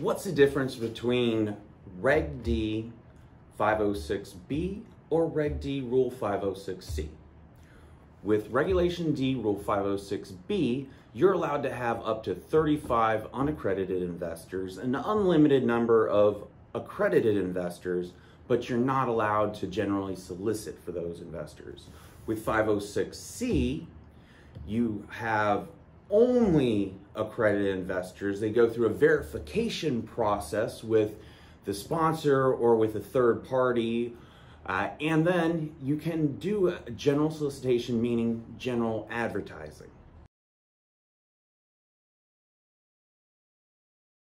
What's the difference between Reg D 506B or Reg D Rule 506C? With Regulation D Rule 506B, you're allowed to have up to 35 unaccredited investors, an unlimited number of accredited investors, but you're not allowed to generally solicit for those investors. With 506C, you have only accredited investors. They go through a verification process with the sponsor or with a third party. Uh, and then you can do a general solicitation, meaning general advertising.